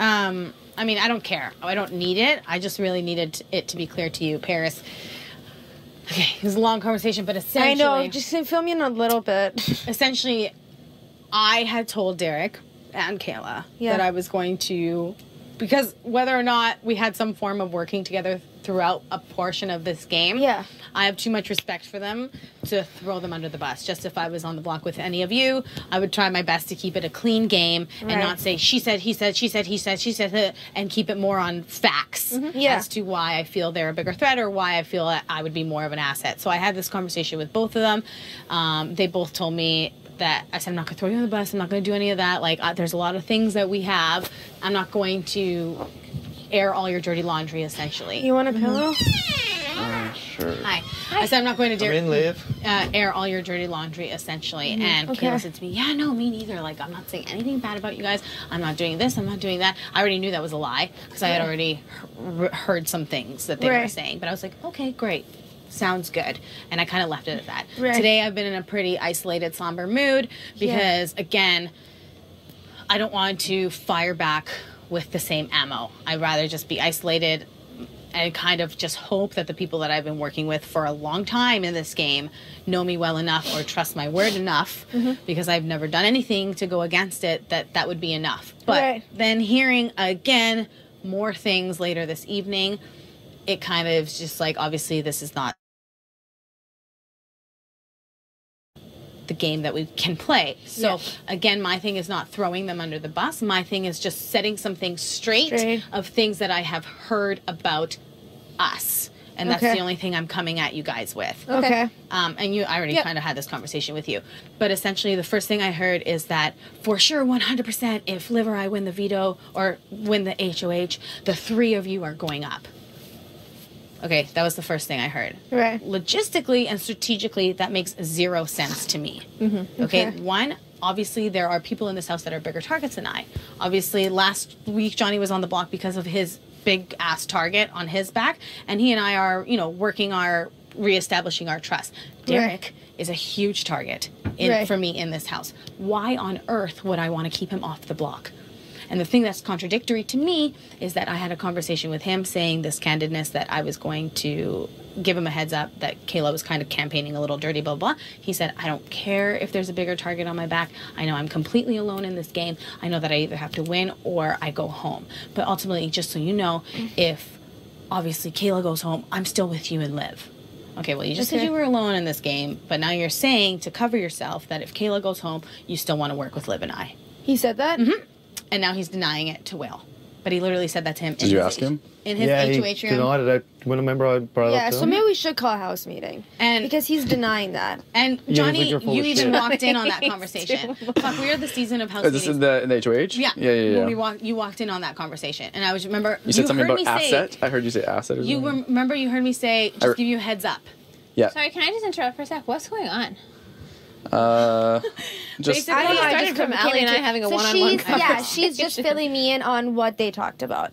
Um, I mean, I don't care. I don't need it. I just really needed it to be clear to you, Paras. Okay, it was a long conversation, but essentially, I know. Just fill me in a little bit. essentially, I had told Derek and Kaela Yeah. that I was going to, because whether or not we had some form of working together throughout a portion of this game, Yeah. I have too much respect for them to throw them under the bus. Just if I was on the block with any of you, I would try my best to keep it a clean game and Right. not say she said, he said, she said, he said, she said, and keep it more on facts Mm-hmm. Yeah. as to why I feel they're a bigger threat or why I feel that I would be more of an asset. So I had this conversation with both of them. Um, they both told me that I said I'm not going to throw you on the bus. I'm not going to do any of that. Like uh, there's a lot of things that we have. I'm not going to air all your dirty laundry. Essentially, You want a pillow? Sure. Hi. I said I'm not going to dare, in, Liv. uh, air all your dirty laundry, essentially. And Okay. Kaela said to me, "Yeah, no, me neither. Like, I'm not saying anything bad about you guys. I'm not doing this. I'm not doing that. I already knew that was a lie because I had already he- heard some things that they were saying. But I was like, okay, great." Sounds good. And I kind of left it at that. Right. Today I've been in a pretty isolated, somber mood because, again, I don't want to fire back with the same ammo. I'd rather just be isolated and kind of just hope that the people that I've been working with for a long time in this game know me well enough or trust my word enough Mm-hmm. because I've never done anything to go against it that that would be enough. But Right. then hearing again more things later this evening, it kind of just like obviously this is not the game that we can play. So Yeah. again, my thing is not throwing them under the bus. My thing is just setting something straight, Straight. of things that I have heard about us. And that's Okay. the only thing I'm coming at you guys with. Okay. Um, and you, I already Yep. kind of had this conversation with you. But essentially, the first thing I heard is that for sure, 100%, if Liv or I win the veto or win the HOH, the three of you are going up. Okay, that was the first thing I heard. Right. Logistically and strategically, that makes zero sense to me. Okay, Mm-hmm. Okay. one, obviously, there are people in this house that are bigger targets than I. Obviously, last week, Johnny was on the block because of his big ass target on his back, and he and I are, you know, working our reestablishing our trust. Derek is a huge target in, Right. for me in this house. Why on earth would I want to keep him off the block? And the thing that's contradictory to me is that I had a conversation with him saying this candidness that I was going to give him a heads up that Kaela was kind of campaigning a little dirty, blah, blah. He said, I don't care if there's a bigger target on my back. I know I'm completely alone in this game. I know that I either have to win or I go home. But ultimately, just so you know, if obviously Kaela goes home, I'm still with you and Liv. Okay, well, you just said you were alone in this game, but now you're saying to cover yourself that if Kaela goes home, you still want to work with Liv and I. He said that? Mm-hmm. And now he's denying it to Will. But he literally said that to him. Did you ask him? In his yeah, HOH he room. denied it. I, when I remember I brought it Yeah, up to so him. maybe we should call a house meeting. And- because he's denying that. And he's Johnny, like, "You're full you of even shit." walked in on that conversation. Fuck, we are the season of house oh, Is this meetings. in the in the HOH? yeah, Yeah, yeah, yeah. When we walked, you walked in on that conversation, and I was remember you said something heard about asset. Say, I heard you say asset. Or you remember you heard me say just re- give you a heads up. yeah. Sorry, can I just interrupt for a sec? What's going on? Uh, just Basically- I don't know. I started just from came Allie and I having a so one-on-one she's- Yeah, she's just filling me in on what they talked about.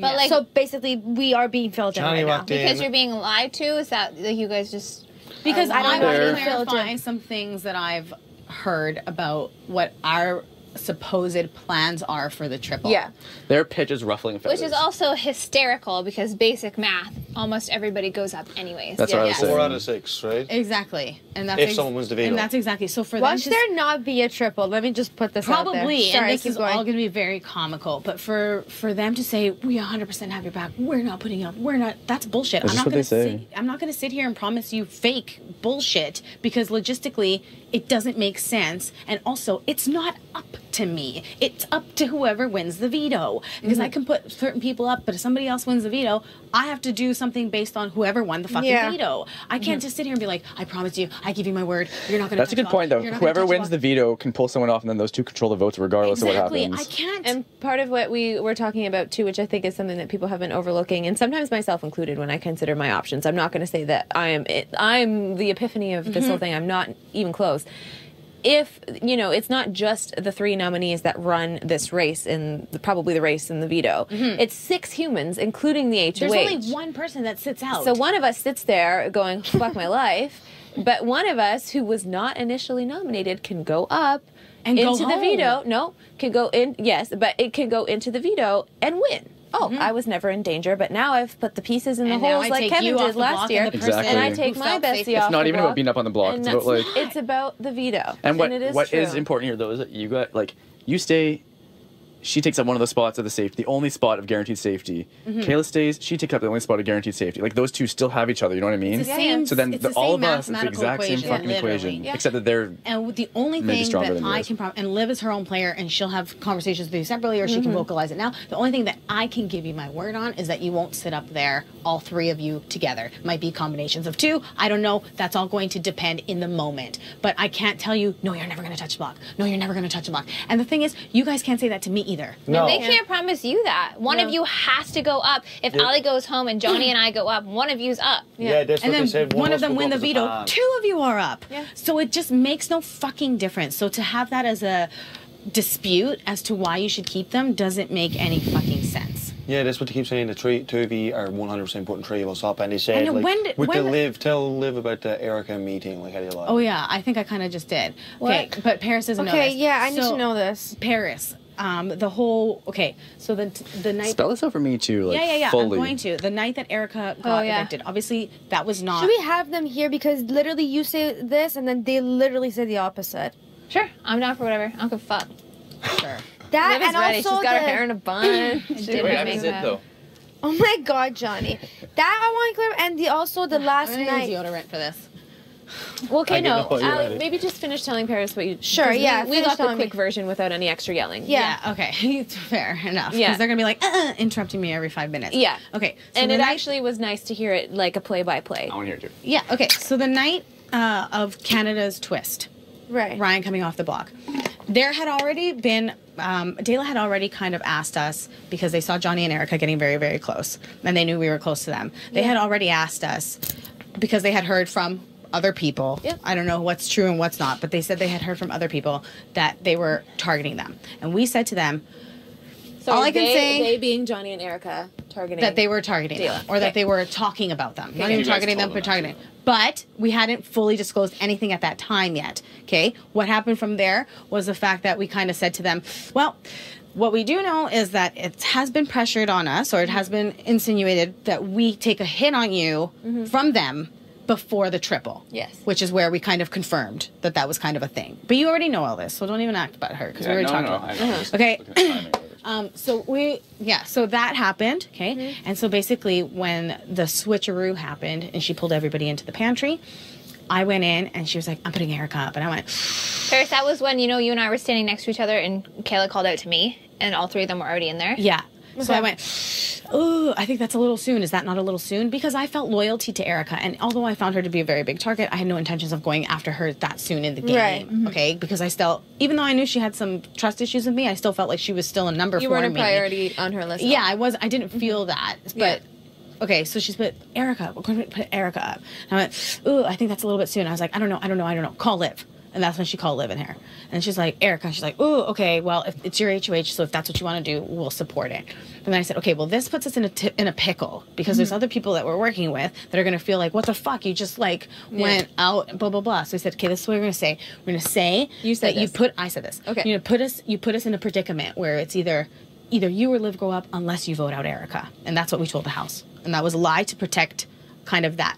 But like, So basically, we are being filled Johnny in right walked now. in. because you're being lied to, is that like you guys just? Because I I want to you clarify some things that I've heard about what our supposed plans are for the triple. Yeah. their pitch is ruffling feathers. Which is also hysterical because basic math, almost everybody goes up anyways. That's what I was Yeah. saying. Four out of six, right? Exactly. And that's If someone wins the veto. And that's exactly. So for Watch them there not be a triple. Let me just put this out there. Probably, Sorry, and this is going. all going to be very comical. But for for them to say we 100% have your back, we're not putting up, we're not. That's bullshit. That's I'm just not what they gonna say. Sit, I'm not going to sit here and promise you fake bullshit because logistically it doesn't make sense, and also it's not up to me. It's up to whoever wins the veto because Mm-hmm. I can put certain people up, but if somebody else wins the veto, I have to do something based on whoever won the fucking Yeah. veto. I can't just sit here and be like, I promise you, I give you my word, you're not going to. That's a good point, though. Whoever wins the veto can pull someone off, and then those two control the votes regardless exactly. of what happens. I can't. And part of what we were talking about too, which I think is something that people have been overlooking, and sometimes myself included, when I consider my options. I'm not going to say that I am it, I'm the epiphany of this mm-hmm. whole thing. I'm not even close. If you know, it's not just the three nominees that run this race and the, probably the race and the veto. Mm-hmm. It's six humans, including the HOH. There's only one person that sits out. So one of us sits there going, "Fuck my life," but one of us who was not initially nominated can go up, And go into the veto. No, can go in. Yes, but it can go into the veto and win. Oh, I was never in danger, but now I've put the pieces in the Mm-hmm. And now holes like Kevin did last year, and the person and I take my felt safe bestie off. It's not the even about being up on the block. It's about, like- it's about the veto. And what it is what is true. important here though is that you got like you stay. She takes up one of the spots of the safety, the only spot of guaranteed safety. Mm-hmm. Kaela stays. She takes up the only spot of guaranteed safety. Like those two still have each other. You know what I mean? It's the same- so then it's the, the all same of us, it's the mathematical exact same equation, fucking literally. equation, Yeah. except that they're And the only Maybe thing stronger that than you I can prom- and Liv is her own player and she'll have conversations with you separately or she Mm-hmm. can vocalize it now. The only thing that I can give you my word on is that you won't sit up there, all three of you together. Might be combinations of two. I don't know. That's all going to depend in the moment. But I can't tell you, no, you're never going to touch a block. No, you're never going to touch a block. And the thing is, you guys can't say that to me either. No. They can't promise you that. One of you has to go up. If Yeah. Ali goes home and Johnny and I go up, one of you's up. Yeah, that's and what then they said. one, of them win the up as a veto. fan. Two of you are up. Yeah. So it just makes no fucking difference. So to have that as a dispute as to why you should keep them doesn't make any fucking sense. Yeah, that's what they keep saying. The three, two of you are 100% putting three of us up. And they said, know, like, when did- with when- the live, tell Liv about the Erica meeting. Like, how do you like Oh yeah, I think I kind of just did. Okay, but Paras doesn't know Okay, yeah, I need to know this. Paras. Um, the whole okay. So the the night. spell this out for me too. Like yeah, yeah, yeah. Fully. I'm going to the night that Erica got Oh, yeah. evicted. Obviously, that was not. Should we have them here because literally you say this and then they literally say the opposite. Sure, I'm down for whatever. I don't give a fuck. Sure. That Liv is and ready. also She's got her hair in a bun. Did Wait, not make it that. though? Oh my god, Johnny. That I want to clear and the also the last I'm gonna night. use deodorant for this. Well, okay, no. the Ali, maybe just finish telling Paras what you. Sure. yeah, We, finish got the quick me. version without any extra yelling. Yeah. okay. Fair enough. Yeah. Because they're gonna be like uh, uh, interrupting me every five minutes. Yeah. Okay. So and it night- actually was nice to hear it like a play by play. I want to hear it too. Yeah. Okay. So the night uh, of Canada's twist. Right. Ryan coming off the block. There had already been, um, Dela had already kind of asked us because they saw Johnny and Erica getting very, very close, and they knew we were close to them. They had already asked us because they had heard from other people. Yep. I don't know what's true and what's not, but they said they had heard from other people that they were targeting them, and we said to them So All I can they, say- they being Johnny and Erica targeting that they were targeting Dela. them, or that they were talking about them. Not even targeting them, told but them targeting. But we hadn't fully disclosed anything at that time yet. Okay, what happened from there was the fact that we kind of said to them, "Well, what we do know is that it has been pressured on us, or it has mm-hmm. been insinuated that we take a hit on you mm-hmm. from them." Before the triple, Yes. which is where we kind of confirmed that that was kind of a thing. But you already know all this, so don't even act about her because we already no, talked no, about. It. know. I'm Okay. looking at timing of it. Um, so we, yeah, so that happened, okay? And so basically, when the switcheroo happened and she pulled everybody into the pantry, I went in and she was like, I'm putting Erica up. And I went, Paras, that was when you know you and I were standing next to each other, and Kaela called out to me, and all three of them were already in there. yeah. So I went, oh, I think that's a little soon. Is that not a little soon? Because I felt loyalty to Erica. And although I found her to be a very big target, I had no intentions of going after her that soon in the game. Right. Okay. Because I still, even though I knew she had some trust issues with me, I still felt like she was still a number You for me. You weren't a priority on her list. Yeah, I was. I didn't mm-hmm. feel that, but Yeah. okay. So she's put Erica. We're going to put Erica up. And I went, ooh, I think that's a little bit soon. I was like, I don't know, I don't know, I don't know. Call Liv. And that's when she called Liv in here. And she's like, Erica. She's like, oh, okay. Well, if it's your HOH, so if that's what you want to do, we'll support it. And then I said, okay, well, this puts us in a in a pickle because there's mm-hmm. other people that we're working with that are going to feel like, what the fuck? You just like went out, blah blah blah. So I said, okay, this is what we're going to say. We're going to say You said that you put. I said this. Okay. You know, put us. You put us in a predicament where it's either either you or Liv go up unless you vote out Erica. And that's what we told the House. And that was a lie to protect kind of that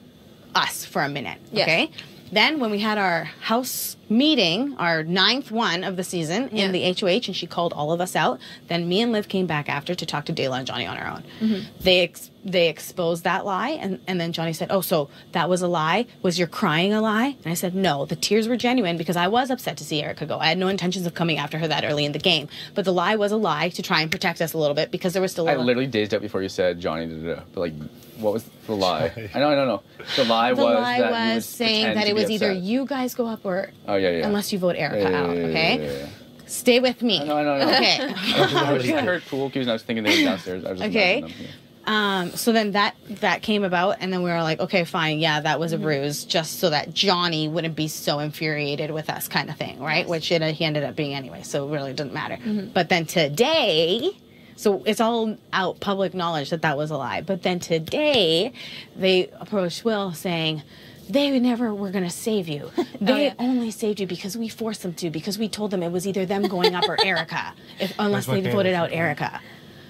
us for a minute. Yes. Okay. Then when we had our House meeting, our ninth one of the season in the HOH, and she called all of us out, then me and Liv came back after to talk to Dayla and Johnny on our own. Mm-hmm. They ex- they exposed that lie, and, and then Johnny said, "Oh, so that was a lie? Was your crying a lie?" And I said, "No, the tears were genuine because I was upset to see Erica go. I had no intentions of coming after her that early in the game, but the lie was a lie to try and protect us a little bit because there was still a I little- literally dazed up before you said Johnny. Da, da, da. But like, what was the lie? I know, I don't know. The lie the was lie that you was saying that it be was either upset. you guys go up or Oh yeah, yeah. unless you vote Erica Yeah, yeah, out. yeah, yeah, okay, yeah, yeah. stay with me. I know, I know, I know. Okay. I was just heard cool cues and I was thinking they were downstairs. I was just Okay. imagining them, Um, so then that that came about, and then we were like, okay, fine, yeah, that was a Mm-hmm. ruse, just so that Johnny wouldn't be so infuriated with us, kind of thing, right? Which it, he ended up being anyway, so it really doesn't matter. Mm-hmm. But then today, so it's all out public knowledge that that was a lie. But then today, they approached Will saying. They never were going to save you. Oh, they yeah. only saved you because we forced them to, because we told them it was either them going up or Erica, if, unless they voted out yeah. Erica.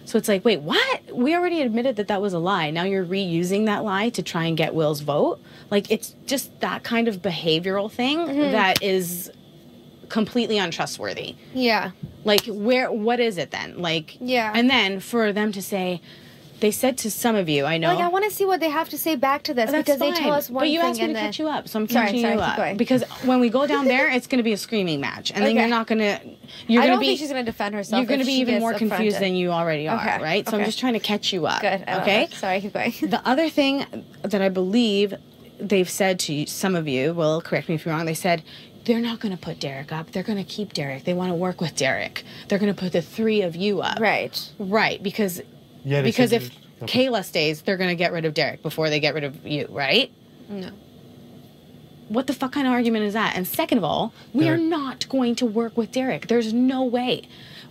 So it's like, wait, what? We already admitted that that was a lie. Now you're reusing that lie to try and get Will's vote. Like it's just that kind of behavioral thing mm-hmm. that is completely untrustworthy. Yeah. Like where what is it then? Like Yeah. And then for them to say they said to some of you, I know Like I want to see what they have to say back to this oh, that's because they tell us one but you thing asked me to then catch you up, so I'm Sorry, catching sorry, you up going. because when we go down there, it's going to be a screaming match, and then Okay. you're not going to. You're I going don't to be. think she's gonna defend herself. you're going to be even more confused affronted. than you already are, Okay, right? So I'm just trying to catch you up. Good. Okay. Sorry, keep going. The other thing that I believe they've said to you, some of you, well, correct me if you're wrong, they said they're not going to put Derek up. They're going to keep Derek. They want to work with Derek. They're going to put the three of you up. right. Right, because Yeah, because if there's- Kaela stays, they're going to get rid of Derek before they get rid of you, right? No. What the fuck kind of argument is that? And second of all, we are not going to work with Derek. There's no way.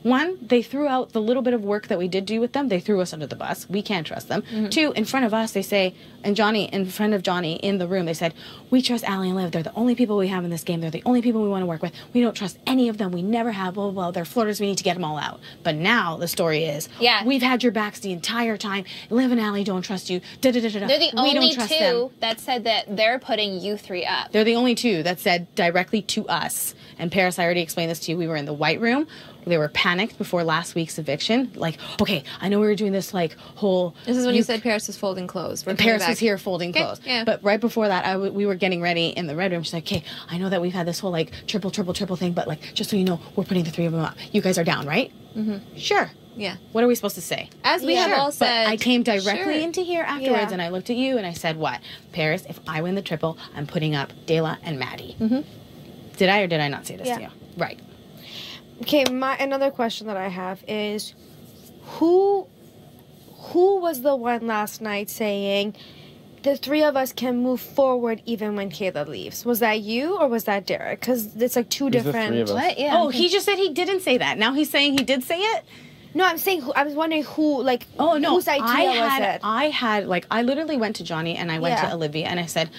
One, they threw out the little bit of work that we did do with them. They threw us under the bus. We can't trust them. Mm-hmm. Two, in front of us, they say, and Johnny, in front of Johnny in the room, they said, We trust Allie and Liv. They're the only people we have in this game. They're the only people we want to work with. We don't trust any of them. We never have. Blah, blah, blah. They're flirters. We need to get them all out. But now the story is, Yeah. we've had your backs the entire time. Liv and Allie don't trust you. Da, da, da, da, da. They're the we only don't trust two them. that said that they're putting you three up. They're the only two that said directly to us. And Paras, I already explained this to you. We were in the white room. They were panicked before last week's eviction. Like, okay, I know we were doing this like whole. This is when you, said Paras was folding clothes. We're Paras was here folding Okay, clothes. yeah. But right before that, I w- we were getting ready in the red room. She's like, okay, I know that we've had this whole like triple, triple, triple thing, but like, just so you know, we're putting the three of them up. You guys are down, right? Mm-hmm. Sure. Yeah. What are we supposed to say? As we Yeah. have Sure, all But said. I came directly Sure. into here afterwards Yeah. and I looked at you and I said, What? Paras, if I win the triple, I'm putting up Dela and Maddy. Mm-hmm. Did I or did I not say this to you? Right. Okay, my another question that I have is who who was the one last night saying the three of us can move forward even when Kaela leaves? Was that you or was that Derek? Because it's like two Who's the different. three of us? What? Yeah. Oh, he just said he didn't say that. Now he's saying he did say it? No, I'm saying who. I was wondering who. Like, Oh no! whose idea I was had, it? I had like I literally went to Johnny and I went Yeah. to Olivia and I said,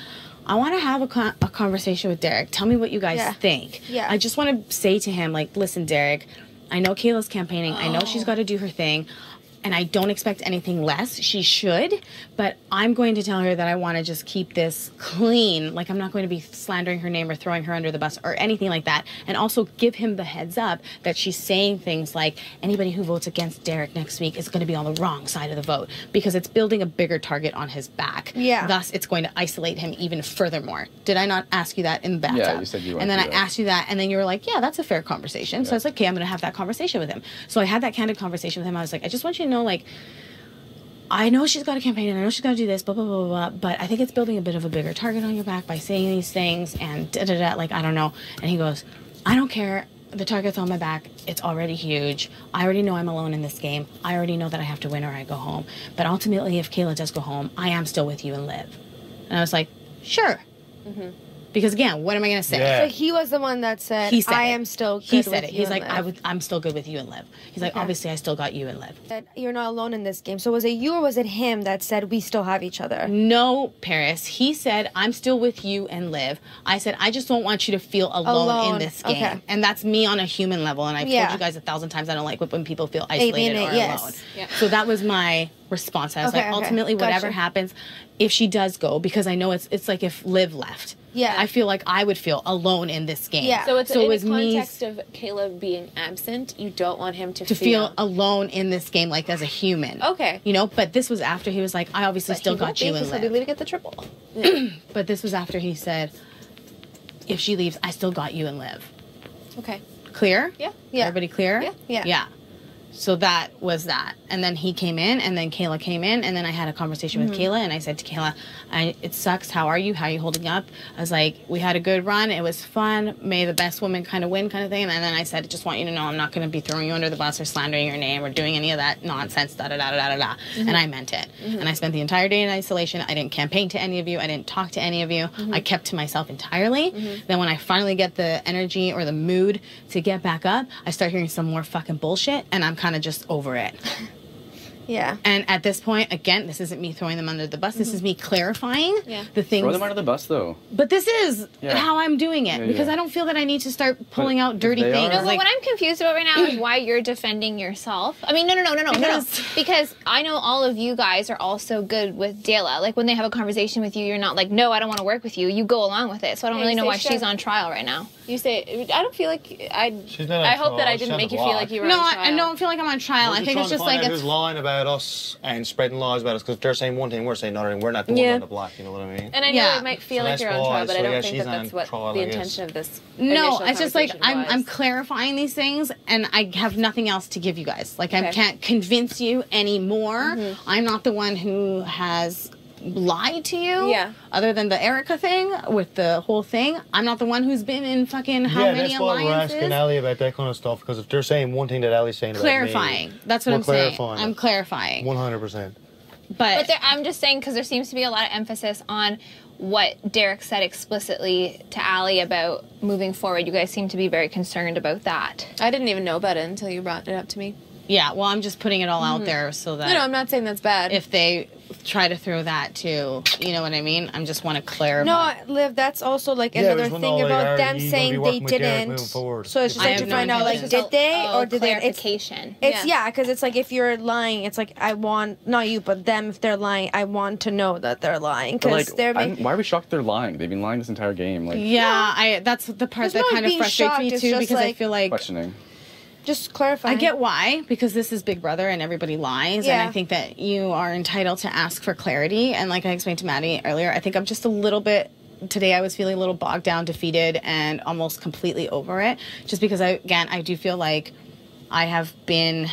I want to have a, con- a conversation with Derek. Tell me what you guys Yeah. think. Yeah. I just want to say to him like, listen, Derek, I know Kaela's campaigning. I know she's oh. got to do her thing. And I don't expect anything less. She should, but I'm going to tell her that I want to just keep this clean. Like I'm not going to be slandering her name or throwing her under the bus or anything like that. And also give him the heads up that she's saying things like anybody who votes against Derek next week is going to be on the wrong side of the vote because it's building a bigger target on his back. Yeah. Thus, it's going to isolate him even furthermore. Did I not ask you that in the bathtub? Yeah, you said you And then wanted I that. asked you that, and then you were like, "Yeah, that's a fair conversation." So I was like, "Okay, I'm going to have that conversation with him." So I had that candid conversation with him. I was like, "I just want you to know, like." I know she's got a campaign and I know she's got to do this, blah, blah, blah, blah, but I think it's building a bit of a bigger target on your back by saying these things and da da da, like, I don't know. And he goes, I don't care. The target's on my back. It's already huge. I already know I'm alone in this game. I already know that I have to win or I go home. But ultimately, if Kaela does go home, I am still with you and Liv. And I was like, sure. Mm-hmm. Because again, what am I going to say? Yeah. so he was the one that said, He said "I it. am still." Good He said with it. you He's and like, "I would. I'm still good with you and Liv. He's like, Okay. obviously, I still got you and Liv. That You're not alone in this game. So was it you or was it him that said we still have each other? No, Paras. He said, I'm still with you and Liv. I said, I just don't want you to feel alone, Alone. in this game. Okay. And that's me on a human level. And I've Yeah. told you guys a thousand times I don't like when people feel isolated Alienate, or yes. alone. Yeah. So that was my response. I was Okay, like, okay. ultimately, whatever Gotcha. happens, if she does go, because I know it's it's like if Liv left. Yeah. I feel like I would feel alone in this game. Yeah. So it's so in it was the me context of Caleb being absent. You don't want him to, to feel alone in this game, like as a human. Okay. You know, but this was after he was like, I obviously still got you and He'll be live. leaving at the triple. But this was after he said, if she leaves, I still got you and Liv. Okay. Clear? Yeah. Yeah. Everybody clear? Yeah. Yeah. Yeah. So that was that. And then he came in, and then Kaela came in, and then I had a conversation with mm-hmm. Kaela, and I said to Kaela, I, It sucks. How are you? How are you holding up? I was like, We had a good run. It was fun. May the best woman kind of win, kind of thing. And then I said, I just want you to know I'm not going to be throwing you under the bus or slandering your name or doing any of that nonsense, da da da da da da. da. Mm-hmm. And I meant it. Mm-hmm. And I spent the entire day in isolation. I didn't campaign to any of you, I didn't talk to any of you. I kept to myself entirely. Then when I finally get the energy or the mood to get back up, I start hearing some more fucking bullshit, and I'm kind of just over it. Yeah. And at this point, again, this isn't me throwing them under the bus. This is me clarifying Yeah. the things. Throw them under the bus, though. but this is Yeah. how I'm doing it Yeah, because yeah. I don't feel that I need to start pulling But out dirty things. are- No, but like, what I'm confused about right now is why you're defending yourself. I mean, no, no, no, no, no, no, no. Because- Because I know all of you guys are also good with Dela. Like when they have a conversation with you, you're not like, no, I don't want to work with you. You go along with it. So I don't Yeah, really know why she's on trial right now. You say I don't feel like I. She's not on I hope that I didn't make you feel like you were no, on I, trial. I don't feel like I'm on trial. I think it's just like out it's, who's lying about us and spreading lies about us. Because if they're saying one thing, we're saying another, and we're not the Yeah. one on the block. You know what I mean? And I know Yeah. it might feel So like you're on trial, but I don't yeah, think that that's what trial, the intention of this. no. It's just like I'm I'm clarifying these things, and I have nothing else to give you guys. Like I can't convince you anymore. Mm-hmm. I'm not the one who has lied to you. Yeah. Other than the Erica thing with the whole thing, I'm not the one who's been in fucking how yeah, many that's why we're asking Ali about that kind of stuff. Because if they're saying one thing that Ali's saying about clarifying. me, That's what we're I'm saying. clarifying I'm clarifying. one hundred percent. But, But there, I'm just saying because there seems to be a lot of emphasis on what Derek said explicitly to Ali about moving forward. You guys seem to be very concerned about that. I didn't even know about it until you brought it up to me. Yeah, well, I'm just putting it all out mm-hmm. there so that No, no, I'm not saying that's bad. if they try to throw that too, you know what I mean? I'm just want to clarify. No, Liv, that's also like Yeah, another there's one thing all, like, about are them you gonna be saying they working with Derek didn't. moving forward? So it's just I like have to no find out, intention. like, did they Oh, or did they? It's, clarification? it's Yeah. yeah, because it's like if you're lying, it's like I want not you, but them. If they're lying, I want to know that they're lying But because like, they're. I'm- Making, why are we shocked they're lying? They've been lying this entire game. Like Yeah, I that's the part It's that not kind of being frustrates me it's too just because I like- feel like questioning. Just clarify. I get why because this is Big Brother and everybody lies, Yeah. and I think that you are entitled to ask for clarity. And like I explained to Maddy earlier, I think I'm just a little bit. Today I was feeling a little bogged down, defeated, and almost completely over it. Just because I again I do feel like I have been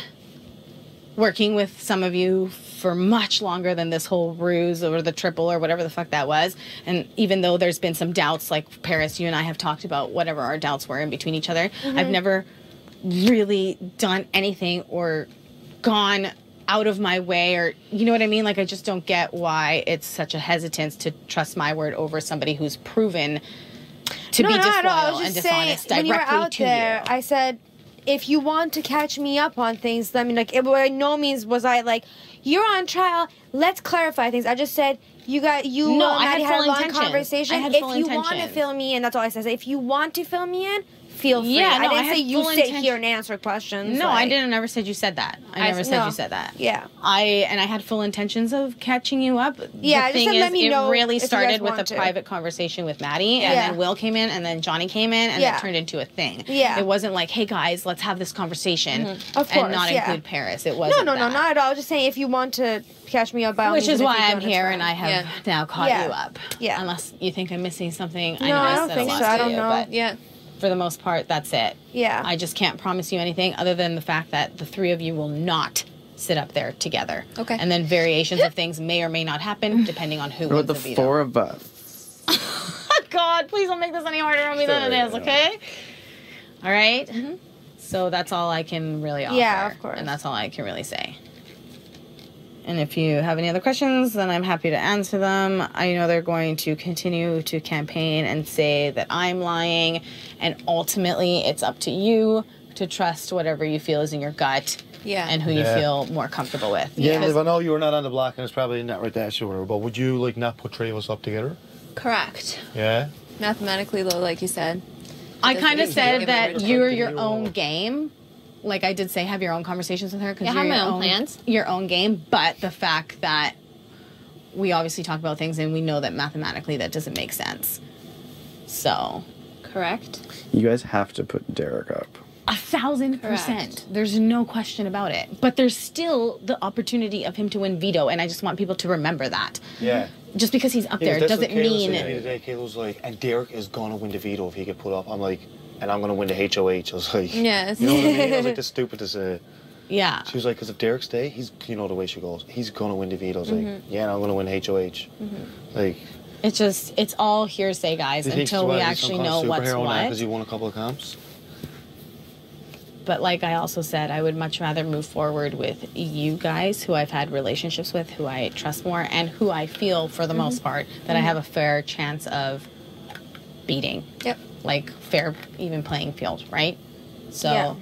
working with some of you for much longer than this whole ruse or the triple or whatever the fuck that was. And even though there's been some doubts, like Paras, you and I have talked about whatever our doubts were in between each other, I've mm-hmm. never really done anything or gone out of my way or you know what I mean? Like I just don't get why it's such a hesitance to trust my word over somebody who's proven to no, be disloyal all. I was and just saying dishonest when you were directly out to there, you. I said if you want to catch me up on things, I mean, like. It, by no means was I like you're on trial. Let's clarify things. I just said you got you. No, and I had had, a long intention. conversation. I had if you want to fill me in, that's all I said. If you want to fill me in, feel free. Yeah, I no, I didn't had say you full sit intention- here and answer questions. No, I didn't. I never said you said that. I, I never said no. you said that. Yeah. I and I had full intentions of catching you up. Yeah, I the just thing said is, let me it know really started with a to. private conversation with Maddy, Yeah. and then Will came in, and then Johnny came in, and Yeah. it turned into a thing. Yeah. it wasn't like, hey guys, let's have this conversation, Mm-hmm. Of and course, not yeah. include Paras. It wasn't. no, no, that. not at all. I was just saying if you want to catch me up, by all Which is why I'm here, and I have Yeah. now caught Yeah. you up. Yeah. Unless you think I'm missing something. I know I I don't said think so. I to don't you, know. but yeah. For the most part, that's it. Yeah. I just can't promise you anything other than the fact that the three of you will not sit up there together. Okay. And then variations of things may or may not happen depending on who What wins the the veto. four of us? Oh, God, please don't make this any harder on me than it is, okay? All right? So that's all I can really offer. Mm-hmm. Yeah, of course. And that's all I can really say. And if you have any other questions, then I'm happy to answer them. I know they're going to continue to campaign and say that I'm lying, and ultimately it's up to you to trust whatever you feel is in your gut Yeah. and who Yeah. you feel more comfortable with. Yeah, Because- I know you were not on the block, and it's probably not right there, sure. But would you like not portray us up together? Correct. Yeah. Mathematically, though, like you said. I kind of said that you're your own game. Like I did say, have your own conversations with her because Yeah, I you're have your my own plans. Your own game, but the fact that we obviously talk about things and we know that mathematically that doesn't make sense. So Correct. You guys have to put Derek up. a thousand percent. There's no question about it. But there's still the opportunity of him to win veto, and I just want people to remember that. Yeah. Just because he's up Yeah, there doesn't mean. said to me today. Kaela was like, and Derek is gonna win the veto if he get put up. I'm like, and I'm gonna win the HOH. I was like, Yes. You know what I mean? I was like, that's stupid to say. Yeah. She was like, because if Derek stay, he's, you know the way she goes, he's gonna win the veto. I was Mm-hmm. like, yeah, and I'm gonna win HOH. Like, It's just it's all hearsay, guys, do you think until we actually know what's superhero now what. because you won a couple of comps? But like I also said, I would much rather move forward with you guys who I've had relationships with, who I trust more, and who I feel, for the Mm-hmm. most part, that I have a fair chance of beating. Yep. Like fair, even playing field, right? So Yeah.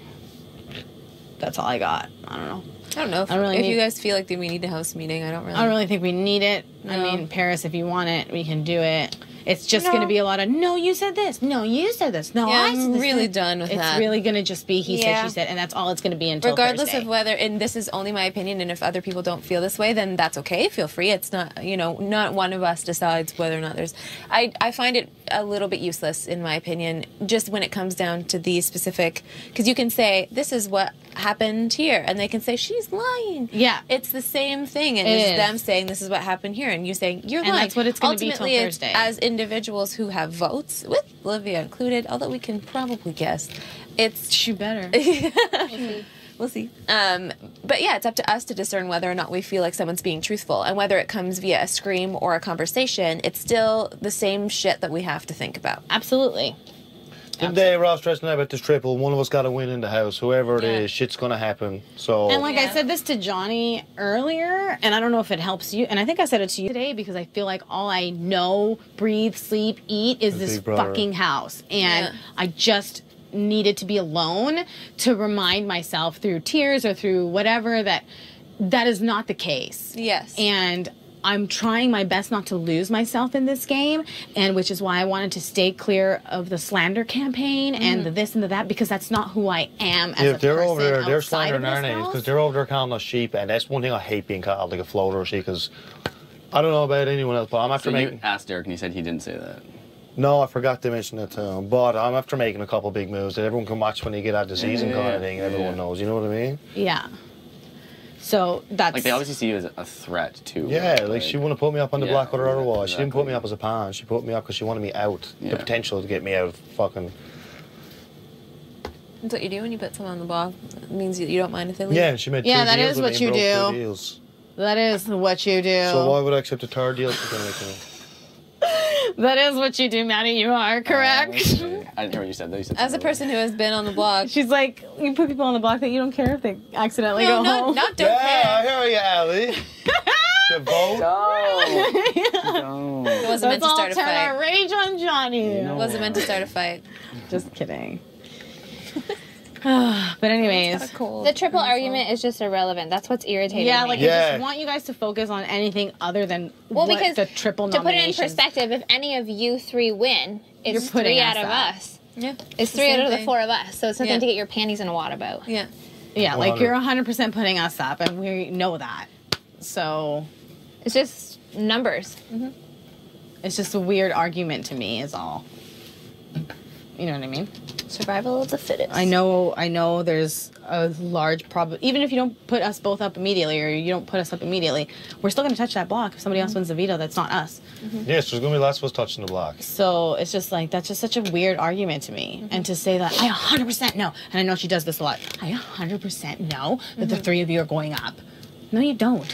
that's all I got. I don't know. I don't know if, I don't really if need- you guys feel like we need a house meeting. I don't really. I don't really think we need it. I mean, Paras, if you want it, we can do it. It's just No. going to be a lot of no. You said this. No, you said this. No, Yeah, I this. really done with it's that. It's really going to just be he Yeah. said, she said, and that's all it's going to be until regardless Thursday. of whether and this is only my opinion and if other people don't feel this way then that's okay feel free it's not you know not one of us decides whether or not there's i i find it a little bit useless in my opinion just when it comes down to these specific because you can say this is what happened here and they can say she's lying Yeah. it's the same thing and It it's is. them saying this is what happened here and you saying you're And lying that's what it's gonna be till Thursday. as individuals who have votes with Olivia included although we can probably guess it's you better. We'll see. Um, but yeah, it's up to us to discern whether or not we feel like someone's being truthful. And whether it comes via a scream or a conversation, it's still the same shit that we have to think about. Absolutely. The day we're all stressing out about this triple, one of us got to win in the house. Whoever it Yeah. is, shit's gonna happen. So And like I said this to Johnny earlier, and I don't know if it helps you, and I think I said it to you today because I feel like all I know, breathe, sleep, eat is The this Brother. fucking house. And Yeah. I just needed to be alone to remind myself through tears or through whatever that that is not the case. Yes. And I'm trying my best not to lose myself in this game, and which is why I wanted to stay clear of the slander campaign and the mm. this and the that because that's not who I am as Yeah, a if they're person over there, they're outside slandering our names because they're over there calling us sheep, and that's one thing I hate being called like a floater or sheep. Because I don't know about anyone else, but I'm after So you making. asked Derek and he said he didn't say that. No, I forgot to mention that to him. Um, but I'm after making a couple big moves that everyone can watch when they get out the season, kind of thing. yeah, Everyone knows. You know what I mean? Yeah. So that's Like they obviously see you as a threat too. Yeah, right? like she wouldn't put me up on the Yeah, block with her otherwise. She didn't put me up as a pawn. She put me up because she wanted me out. Yeah. The potential to get me out. Of fucking That's what you do when you put someone on the block. It means you you don't mind if they leave. yeah. She made Yeah, two that deals is with what you do. That is what you do. So why would I accept a tar deal? She's gonna make to me? That is what you do, Maddy. You are oh, correct. Okay. I didn't hear what you said. though. You said As a person who has been on the block, She's like, you put people on the block that you don't care if they accidentally no, go not, home. not don't Yeah, I care. hear you, Ali. the vote. No. no. It wasn't meant Let's to all start a turn our rage on Johnny. It wasn't meant to start a fight. Just kidding. but anyways, The triple argument is just irrelevant. That's what's irritating. yeah, me. like I Yeah. just want you guys to focus on anything other than well, what because the triple to put it in nominations. perspective, if any of you three win, it's You're putting three us out of up. us. Yeah. It's the three same out of the thing. four of us. So it's nothing Yeah. to get your panties in a wad about. Yeah. Yeah, like you're 100% putting us up, and we know that. So It's just numbers. Mm-hmm. it's just a weird argument to me, is all. You know what I mean? Survival of the fittest. I know, I know. There's a large problem. Even if you don't put us both up immediately, or you don't put us up immediately, we're still going to touch that block. If somebody else mm-hmm. wins the veto, that's not us. Mm-hmm. Yes, there's gonna be lots of us touching the block. So it's just like that's just such a weird argument to me. Mm-hmm. And to say that I 100% know, and I know she does this a lot. I 100% know that the three of you are going up. No, you don't.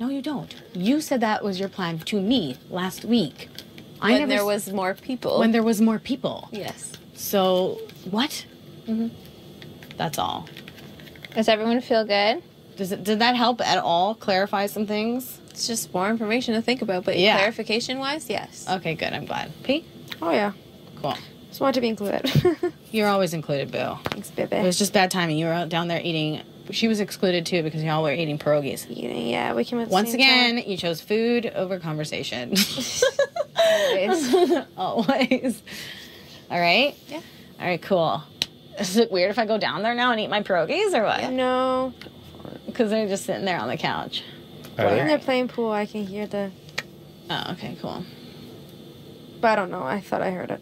No, you don't. You said that was your plan to me last week. I When never there was more people. when there was more people. yes. So what? Mm-hmm. That's all. Does everyone feel good? Does it? Did that help at all? Clarify some things? It's just more information to think about, but Yeah. clarification wise, yes. Okay, good. I'm glad. P. Oh yeah, Cool. just want to be included. You're always included, Boo. Thanks, baby. It was just bad timing. You were out down there eating. She was excluded too because y'all were eating pierogies. Eating, yeah, we came at the Once same again, time. you chose food over conversation. Always. Always. All right. Yeah. All right. Cool. Is it weird if I go down there now and eat my pierogies or what? No, Because they're just sitting there on the couch. Are when they? they're playing pool, I can hear the. Oh, okay. Cool. But I don't know. I thought I heard it.